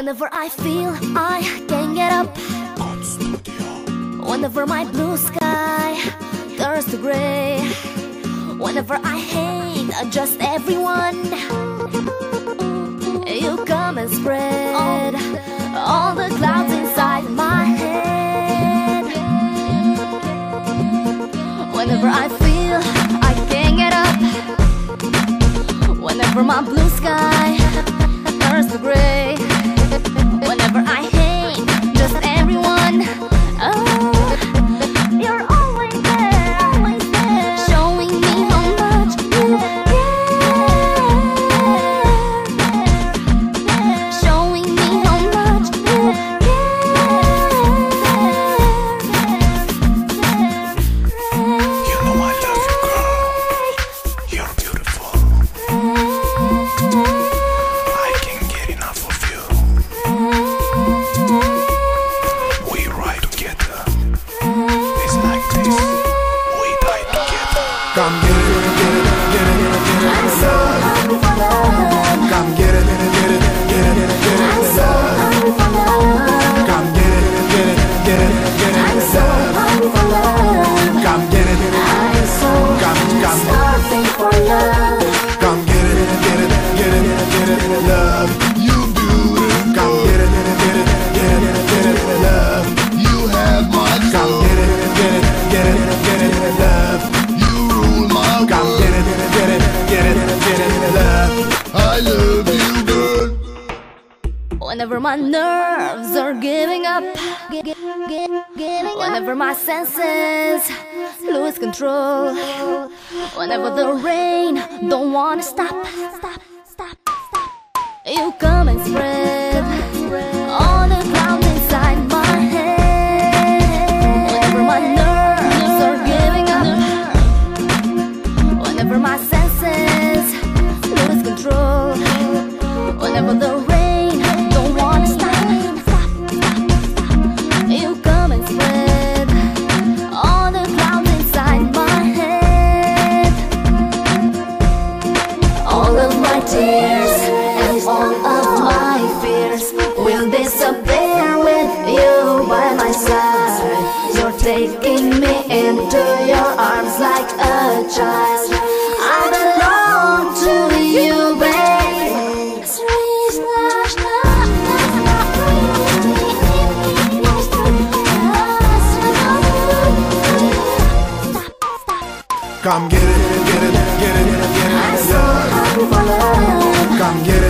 Whenever I feel I can't get up Whenever my blue sky turns to gray Whenever I hate just everyone You come and spread all the clouds inside my head. Whenever I feel I can't get up Whenever my blue sky Come get it, get it, get it, get it, I'm so hungry for love Come get it, get it, get it, get I'm it, so hungry for love Come get it, get it, get it, get I'm so hungry for love Come get it, I'm so come, come, starving for love come get it, get it, get it, get it, love. You I love you, girl. Whenever my nerves are giving up Whenever my senses lose control Whenever the rain don't wanna stop You come and spread tears and all of my fears Will disappear with you by my side. You're taking me into your arms like a child. I belong to you, babe. Come get it get it get it get it get it, Come get it.